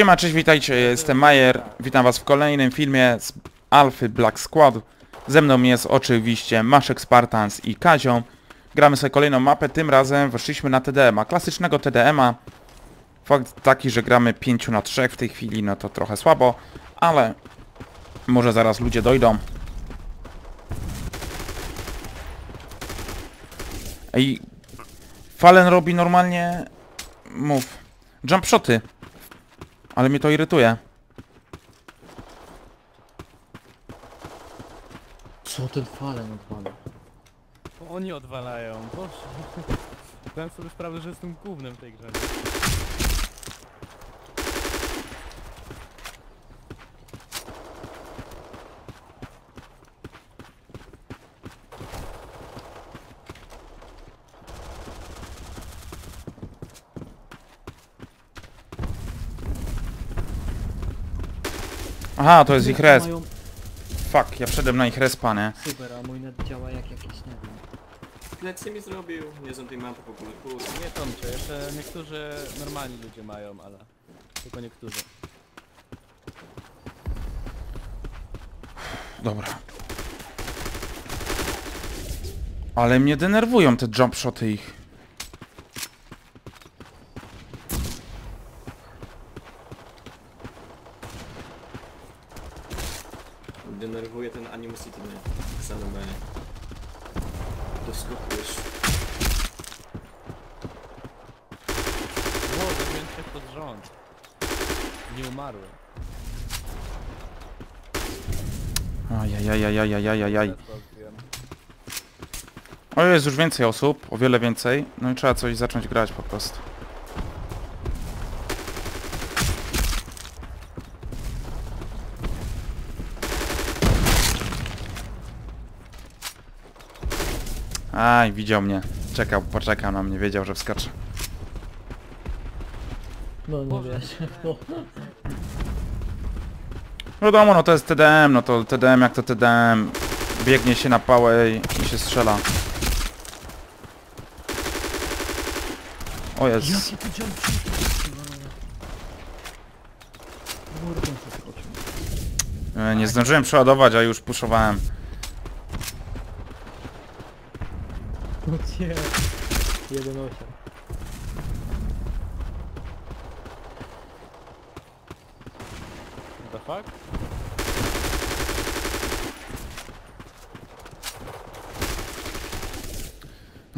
Siema, cześć, witajcie, jestem Majer. Witam was w kolejnym filmie z Alfy Black Squad. Ze mną jest oczywiście Maszek Spartans i Kazio. Gramy sobie kolejną mapę, tym razem weszliśmy na TDM-a, klasycznego TDM-a. Fakt taki, że gramy 5 na 3 w tej chwili, no to trochę słabo, ale może zaraz ludzie dojdą. Ej, Fallen robi normalnie... Mów. Jump shoty. Ale mnie to irytuje. Co ten falen odwala? Oni odwalają, boże. Zdałem sobie sprawę, że jestem głównym w tej grze. Aha, to jest ich. Mają... Fuck, ja wszedłem na ich respa, nie? Super, a mój net działa jak jakiś, nie wiem. Plecy mi zrobił, nie znam tej mapy w ogóle, kurde. Nie Tomcie, jeszcze niektórzy normalni ludzie mają, ale tylko niektórzy. Dobra. Ale mnie denerwują te jump shoty ich. Denerwuje ten animosity mnie. Samym mnie. Doskakujesz. Ło, zabiłem trzech pod rząd. Nie umarły. Ajajajajajajajaj. Teraz to odbiłem. O, jest już więcej osób, o wiele więcej. No i trzeba coś zacząć grać po prostu. Aj, widział mnie. Czekał, poczekał na mnie, wiedział, że wskoczy. No nie wiesz. No. Wiadomo, no to jest TDM, no to TDM jak to TDM. Biegnie się na pałę i, i się strzela. O jest. E, Nie zdążyłem przeładować, a już puszowałem. No nie. 1-8. The fuck?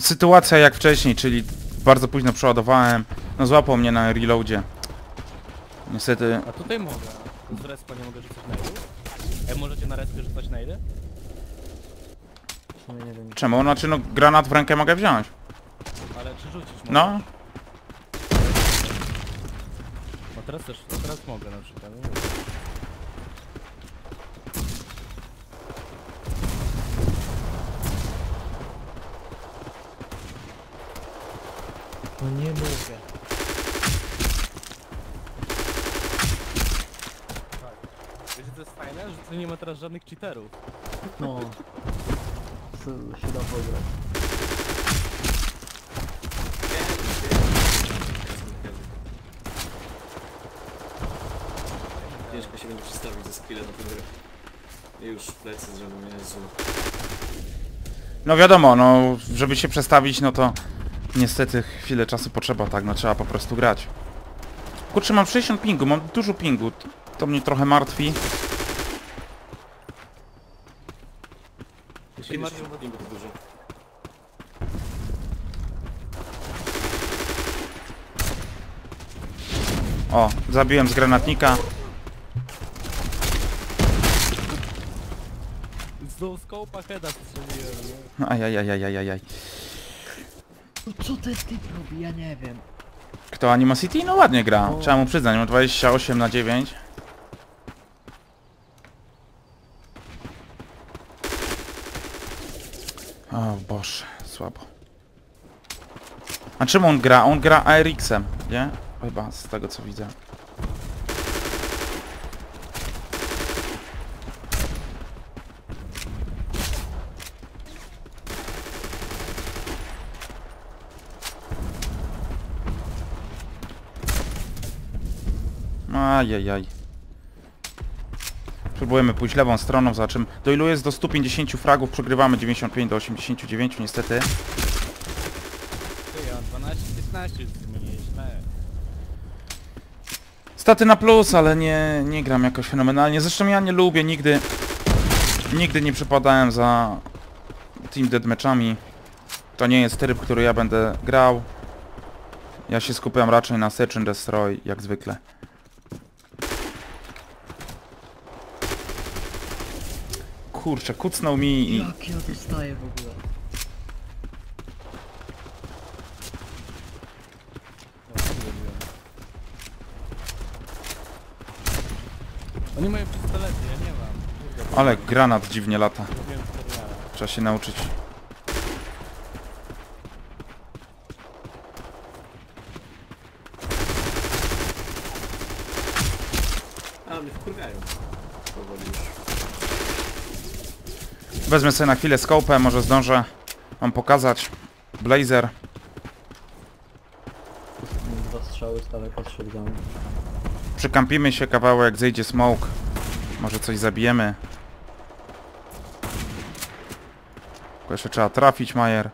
Sytuacja jak wcześniej, czyli bardzo późno przeładowałem. No złapał mnie na reloadzie. Niestety... A tutaj mogę. Z respa nie mogę rzucać najdy? Ej, możecie na respie rzucać najdy? W sumie nie wiem. Czemu? Znaczy no granat w rękę mogę wziąć. Ale czy rzucić mogę? No. No teraz też, teraz mogę na przykład. no nie. No nie mogę. Wiecie co jest fajne? Że tu nie ma teraz żadnych cheaterów. No. Się da pograć. Ciężko się będzie przestawić ze skilla na tę grę. I Już plecy zrobią, Jezu. No wiadomo, no żeby się przestawić, no to niestety chwilę czasu potrzeba, tak, no trzeba po prostu grać. Kurczę, mam 60 pingu, mam dużo pingu. To mnie trochę martwi. Jeśli masz pingu to dużo. O, zabiłem z granatnika. Z tą skołpa heada strzeliłem, nie? Ajajajajajajaj. No co ten typ robi? Ja nie wiem. Kto Animosity? No ładnie gra. O. Trzeba mu przyznać, ma 28 na 9. O Boże, słabo. A czym on gra? On gra ARX-em, nie? Chyba, z tego co widzę. Ajajaj. Próbujemy pójść lewą stroną, zobaczymy. Do ilu jest? Do 150 fragów, przegrywamy 95 do 89 niestety. Ty, ja 12-15 zmieniliśmy. Staty na plus, ale nie, nie gram jakoś fenomenalnie. Zresztą ja nie lubię nigdy... Nigdy nie przypadałem za Team Deathmatchami. To nie jest tryb, który ja będę grał. Ja się skupiam raczej na Search and Destroy, jak zwykle. Kurczę, kucnął mi i... Jak ja dostaję w ogóle? Oni mają pistolety, ja nie mam. Ale granat dziwnie lata. Trzeba się nauczyć. Ale mnie wkurwiają. Powoli już. Wezmę sobie na chwilę skopę, może zdążę wam pokazać. Blazer. Dwa strzały z daleka shotgunu. Przykampimy się kawałek, zejdzie smoke. Może coś zabijemy. Tylko jeszcze trzeba trafić, Majer.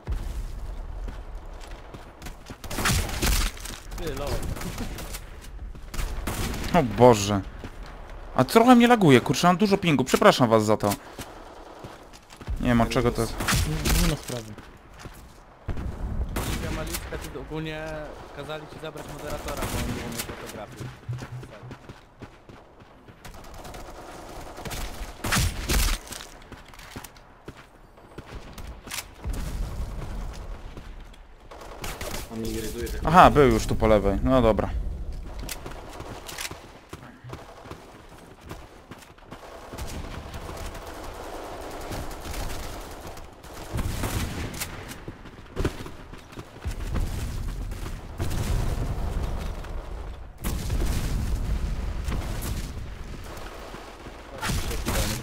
Ty, low. O Boże. A trochę mnie laguje, kurczę, mam dużo pingu. Przepraszam was za to. Nie od czego to... Nie, ma sprawy. Maliska, ty ogólnie kazali ci zabrać moderatora, bo on nie umie fotografii. Tak. Aha, był już tu po lewej. No dobra. No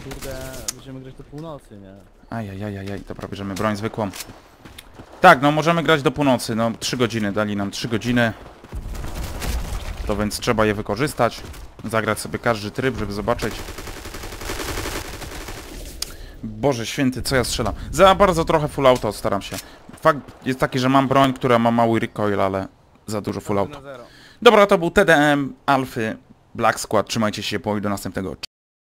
Kurde, będziemy grać do północy, nie? Ajajajajaj, dobra, bierzemy broń zwykłą. Tak, no możemy grać do północy, no 3 godziny, dali nam 3 godziny. To więc trzeba je wykorzystać. Zagrać sobie każdy tryb, żeby zobaczyć. Boże święty, co ja strzelam? Za bardzo trochę full auto staram się. Fakt jest taki, że mam broń, która ma mały recoil, ale za dużo full auto. Dobra, to był TDM, Alfy, Black Squad. Trzymajcie się, i do następnego. Cześć!